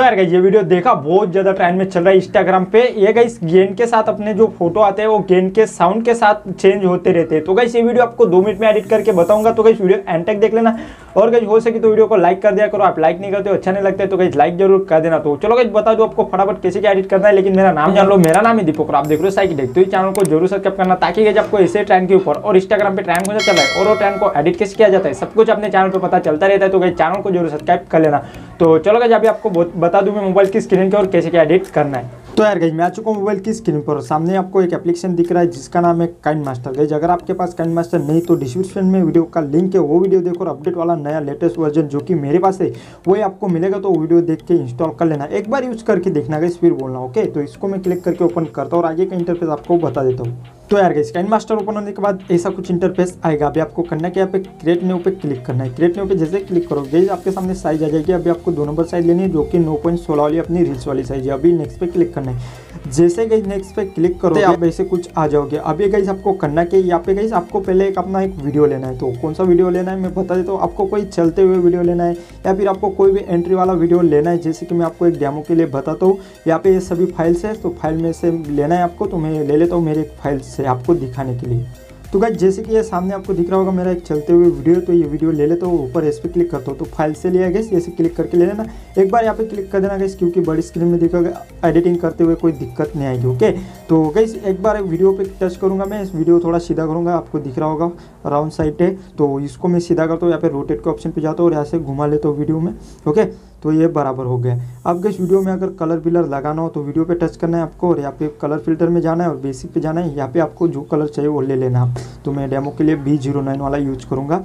तो यार ये वीडियो देखा, बहुत ज़्यादा ट्रेंड में चल रहा है इंस्टाग्राम पे। ये गाइस गेन के साथ अपने जो फ़ोटो आते हैं, वो गेन के साउंड के साथ चेंज होते रहते हैं। तो गाइस, ये वीडियो आपको दो मिनट में एडिट करके बताऊँगा। तो गाइस, वीडियो एंड तक देख लेना। और गाइस, हो सके तो वीडियो को लाइक कर दिया करो। आप लाइक नहीं करते हो अच्छा नहीं लगता है तो गाइस लाइक ज़रूर कर देना। तो चलो गाइस बता दो आपको फटाफट कैसे क्या एडिट करना है। लेकिन मेरा नाम जान लो, मेरा नाम है दीपक आप देख रहे हो साइकिल तो इस चैनल को ज़रूर सब्सक्राइब करना ताकि गाइस, आपको ऐसे ट्रेंड के ऊपर और इंस्टाग्राम पे ट्रेंड हो चल रहा है और ट्रेंड को एडिट कैसे किया जाता है, सब कुछ अपने चैनल पर पता चलता रहता है। तो गाइस चैनल को ज़रूर सब्सक्राइब कर लेना। तो चलो गाइस, अभी आपको बता दूँ मैं मोबाइल की स्क्रीन के और कैसे क्या एडिट करना है। तो यार गई मैं आ चुका हूँ मोबाइल की स्क्रीन पर सामने आपको एक एप्लीकेशन दिख रहा है, जिसका नाम है काइंड मास्टर गई अगर आपके पास काइंड मास्टर नहीं तो डिस्क्रिप्शन में वीडियो का लिंक है, वो वीडियो देखो और अपडेट वाला नया लेटेस्ट वर्जन जो कि मेरे पास है, वही आपको मिलेगा तो वीडियो देख के इंस्टॉल कर लेना। एक बार यूज़ करके देखना गई फिर बोलना ओके तो इसको मैं क्लिक करके ओपन करता हूँ और आगे का इंटरफेस आपको बता देता हूँ। तो यार गई स्कैन मास्टर ओपन होने के बाद ऐसा कुछ इंटरफेस आएगा। अभी आपको करना है कि यहाँ पे क्रिएट न्यू पे क्लिक करना है। क्रिएट न्यू पे जैसे क्लिक करो करोगे, आपके सामने साइज़ आ जाएगी। अभी आपको दो नंबर साइज़ लेनी है, जो कि नौ पॉइंट सोलह वाली, अपनी रील्स वाली साइज़ है। अभी नेक्स्ट पे क्लिक करना है। जैसे गई नेक्स्ट पे क्लिक करो आप ऐसे कुछ आ जाओगे। अभी गई आपको करना क्या यहाँ पे गई आपको पहले एक अपना एक वीडियो लेना है। तो कौन सा वीडियो लेना है, मैं बता देता हूँ। आपको कोई चलते हुए वीडियो लेना है, या फिर आपको कोई भी एंट्री वाला वीडियो लेना है, जैसे कि मैं आपको एक डेमो के लिए बताता हूँ। यहाँ पे ये सभी फाइल्स है तो फ़ाइल में से लेना है आपको तो मैं ले लेता हूँ। मेरे फ़ाइल से आपको दिखाने के लिए। तो गाइज़ जैसे कि ये सामने आपको दिख रहा होगा, मेरा एक चलते हुए वीडियो तो ये वीडियो ले लेते हो, ऊपर इस पर क्लिक करता हूँ। तो फ़ाइल से लिया गया जैसे क्लिक करके ले लेना। एक बार यहाँ पे क्लिक कर देना गैस क्योंकि बड़ी स्क्रीन में दिखेगा एडिटिंग करते हुए कोई दिक्कत नहीं आएगी ओके तो गैस एक बार वीडियो पे टच करूँगा मैं, इस वीडियो थोड़ा सीधा करूँगा, आपको दिख रहा होगा राउंड साइड है। तो इसको मैं सीधा करता हूँ, यहाँ पे रोटेट के ऑप्शन पर जाता हूँ और यहाँ से घुमा लेता हूँ वीडियो में ओके तो ये बराबर हो गया अब गैस वीडियो में अगर कलर पिलर लगाना हो तो वीडियो पे टच करना है आपको और यहाँ पे कलर फ़िल्टर में जाना है और बेसिक पे जाना है। यहाँ पे आपको जो कलर चाहिए वो ले लेना। तो मैं डेमो के लिए बी ज़ीरो नाइन वाला यूज़ करूँगा।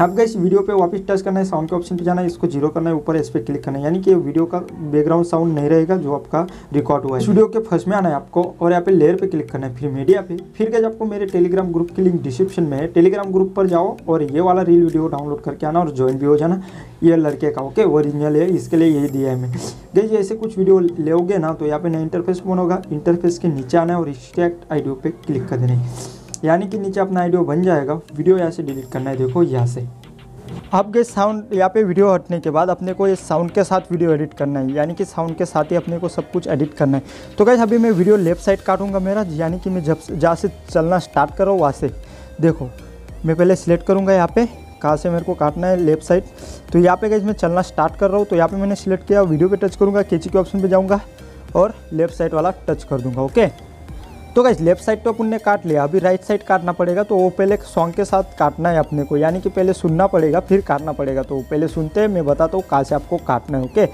अब इस वीडियो पे वापस टच करना है साउंड के ऑप्शन पे जाना है, इसको ज़ीरो करना है, ऊपर इस पर क्लिक करना है, यानी कि वीडियो का बैकग्राउंड साउंड नहीं रहेगा जो आपका रिकॉर्ड हुआ है। इस वीडियो के फ़र्स्ट में आना है आपको और यहाँ पे लेयर पे क्लिक करना है, फिर मीडिया पे। फिर क्या आपको मेरे टेलीग्राम ग्रुप की लिंक डिस्क्रिप्शन में है। टेलीग्राम ग्रुप पर जाओ और ये वाला रील वीडियो डाउनलोड करके आना और ज्वाइन भी हो जाना ये लड़के का ओके ओरिजिनल है, इसके लिए यही दिया है मैं देखिए ऐसे कुछ वीडियो लोगे ना तो यहाँ पे नया इंटरफेस फ़ोन होगा। इंटरफेस के नीचे आना है और स्टैक्ट आईडियो पे क्लिक कर देना है। यानी कि नीचे अपना आइडियो बन जाएगा। वीडियो यहाँ से डिलीट करना है, देखो यहाँ से। गए साउंड, यहाँ पे वीडियो हटने के बाद अपने को ये साउंड के साथ वीडियो एडिट करना है, यानी कि साउंड के साथ ही अपने को सब कुछ एडिट करना है। तो गैस अभी मैं वीडियो लेफ़्ट साइड काटूँगा मेरा, यानी कि मैं जब जहाँ से चलना स्टार्ट करो वहाँ से। देखो, मैं पहले सिलेक्ट करूँगा यहाँ पे, कहाँ से मेरे को काटना है, लेफ़्ट साइड। तो यहाँ पे गैस मैं चलना स्टार्ट कर रहा हूँ तो यहाँ पे मैंने सिलेक्ट किया, वीडियो पे टच करूँगा केची के ऑप्शन पे जाऊँगा, और लेफ़्ट साइड वाला टच कर दूँगा ओके तो गाइज़ लेफ़्ट साइड तो अपन ने काट लिया, अभी राइट साइड काटना पड़ेगा तो वो पहले सॉन्ग के साथ काटना है अपने को, यानी कि पहले सुनना पड़ेगा, फिर काटना पड़ेगा तो पहले सुनते हैं, मैं बताता हूँ कहाँ से आपको काटना है ओके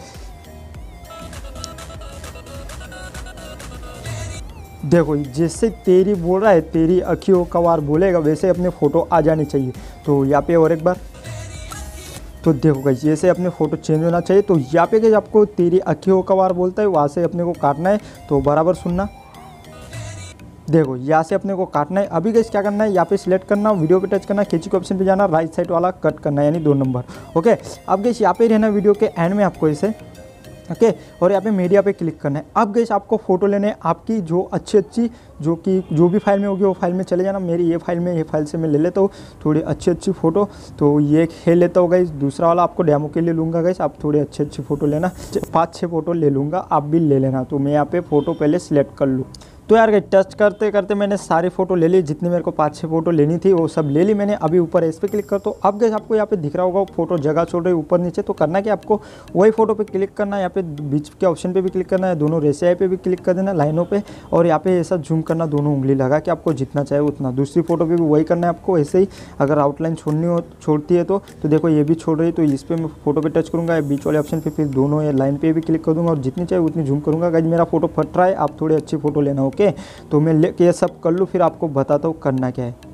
देखो, जैसे तेरी बोल रहा है, तेरी अखियों का वार बोलेगा, वैसे अपने फ़ोटो आ जानी चाहिए। तो यहाँ पे और एक बार। तो देखो गई जैसे अपने फ़ोटो चेंज होना चाहिए तो यहाँ पे गई आपको तेरी अखियों वार बोलता है, वहाँ से अपने को काटना है तो बराबर सुनना। देखो, यहाँ से अपने को काटना है। अभी गैस क्या करना है? यहाँ पे सिलेक्ट करना वीडियो पे टच करना, खींची के ऑप्शन पे जाना राइट साइड वाला कट करना, यानी दो नंबर ओके अब गैस यहाँ पे रहना वीडियो के एंड में आपको इसे। ओके और यहाँ पे मीडिया पे क्लिक करना है। अब गैस आपको फ़ोटो लेने आपकी जो अच्छी अच्छी जो कि, जो भी फ़ाइल में होगी, वो फ़ाइल में चले जाना। मेरी ये फ़ाइल में, ये फ़ाइल से मैं ले लेता हूँ। थोड़ी अच्छी अच्छी फ़ोटो तो ये खेल लेता हूँ गैस दूसरा वाला आपको डेमो के लिए लूँगा गैस आप थोड़ी अच्छी अच्छी फ़ोटो लेना। पाँच छः फ़ोटो ले लूँगा। आप भी ले लेना। तो मैं यहाँ पे फ़ोटो पहले सिलेक्ट कर लूँ। तो यार टच करते करते मैंने सारी फ़ोटो ले ली जितनी मेरे को पाँच छः फ़ोटो लेनी थी वो सब ले ली मैंने। अभी ऊपर इस पर क्लिक कर तो अब गैस आपको यहाँ पे दिख रहा होगा फ़ोटो जगह छोड़ रही ऊपर नीचे तो करना कि आपको? वही फ़ोटो पे क्लिक करना है यहाँ पे बीच के ऑप्शन पे भी क्लिक करना है दोनों रेसियाई पे भी क्लिक कर देना लाइनों पे और यहाँ पे ऐसा जूम करना दोनों उंगली लगा कि आपको जितना चाहे उतना। दूसरी फ़ोटो पर भी वही करना है आपको ऐसे ही अगर आउटलाइन छोड़नी हो छोड़ती है तो, तो देखो ये भी छोड़ रही तो इस पर मैं फ़ोटो पर टच करूँगा बीच वाले ऑप्शन पर फिर दोनों लाइन पर भी क्लिक कर दूँगा और जितनी चाहे उतनी जूम करूँगा। गाइज़ मेरा फ़ोटो फट रहा है आप थोड़ी अच्छी फ़ोटो लेना ओके तो मैं ये सब कर लूँ फिर आपको बताता हूँ करना क्या है।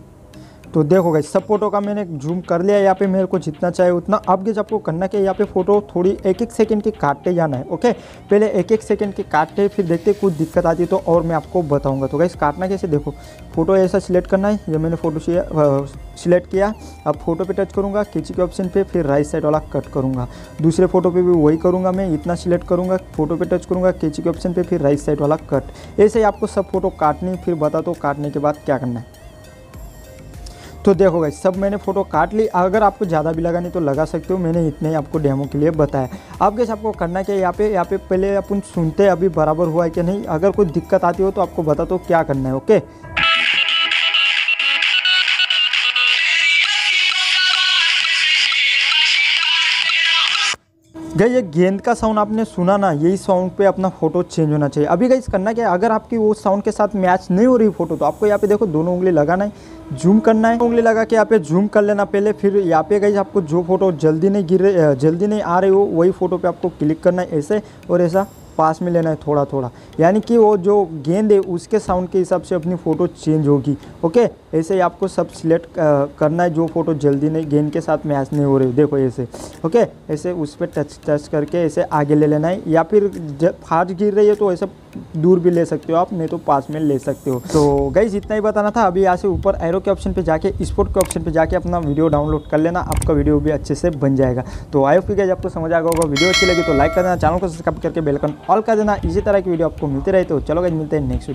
तो देखो गई सब फ़ोटो का मैंने जूम कर लिया यहाँ पे, मेरे को जितना चाहे उतना। अब गैस आपको करना क्या यहाँ पे फ़ोटो थोड़ी एक एक सेकंड की काटते जाना है ओके पहले एक एक सेकंड की काटते, फिर देखते कुछ दिक्कत आती तो और मैं आपको बताऊँगा। तो गैस काटना कैसे, देखो फ़ोटो ऐसा सिलेक्ट करना है, ये मैंने फ़ोटो सिलेक्ट किया। अब फ़ोटो पे टच करूँगा किची के ऑप्शन पे, फिर राइट साइड वाला कट करूँगा। दूसरे फ़ोटो पे भी वही करूँगा मैं, इतना सिलेक्ट करूँगा फ़ोटो पे टच करूँगा किची के ऑप्शन पे, फिर राइट साइड वाला कट ऐसे ही आपको सब फ़ोटो काटनी, फिर बता दो काटने के बाद क्या करना है। तो देखो गाइस सब मैंने फ़ोटो काट ली। अगर आपको ज़्यादा भी लगानी तो लगा सकते हो। मैंने इतने ही आपको डेमो के लिए बताया। अब गैस आपको करना क्या यहाँ पे यहाँ पे पहले अपन सुनते हैं अभी बराबर हुआ है कि नहीं। अगर कोई दिक्कत आती हो तो आपको बता दो तो क्या करना है ओके गई, ये गेंद का साउंड आपने सुना ना, यही साउंड पे अपना फ़ोटो चेंज होना चाहिए। अभी गई करना क्या अगर आपकी वो साउंड के साथ मैच नहीं हो रही फ़ोटो तो आपको यहाँ पे देखो दोनों उंगली लगाना है जूम करना है, उंगली लगा के यहाँ पे जूम कर लेना पहले, फिर यहाँ पे गई आपको जो फ़ोटो जल्दी नहीं गिर जल्दी नहीं आ रही हो, वही फ़ोटो पर आपको क्लिक करना है ऐसे, और ऐसा पास में लेना है थोड़ा थोड़ा यानी कि वो जो गेंद है, उसके साउंड के हिसाब से अपनी फ़ोटो चेंज होगी ओके ऐसे ही आपको सब सिलेक्ट करना है, जो फ़ोटो जल्दी नहीं गेंद के साथ मैच नहीं हो रही देखो ऐसे ओके ऐसे उस पर टच टच करके ऐसे आगे ले लेना है, या फिर जब फास्ट गिर रही है तो ऐसे दूर भी ले सकते हो आप, नहीं तो पास में ले सकते हो। तो गई इतना ही बताना था। अभी यहाँ से ऊपर एरो के ऑप्शन पे जाके स्पोर्ट के ऑप्शन पे जाके अपना वीडियो डाउनलोड कर लेना, आपका वीडियो भी अच्छे से बन जाएगा। तो आई होप गई आपको समझ आ गया होगा वीडियो अच्छी लगी तो लाइक कर देना चैनल को सब्सक्राइब करके बेलकन ऑल कर देना। इसी तरह की वीडियो आपको मिलती रहे तो चलो गई मिलते हैं नेक्स्ट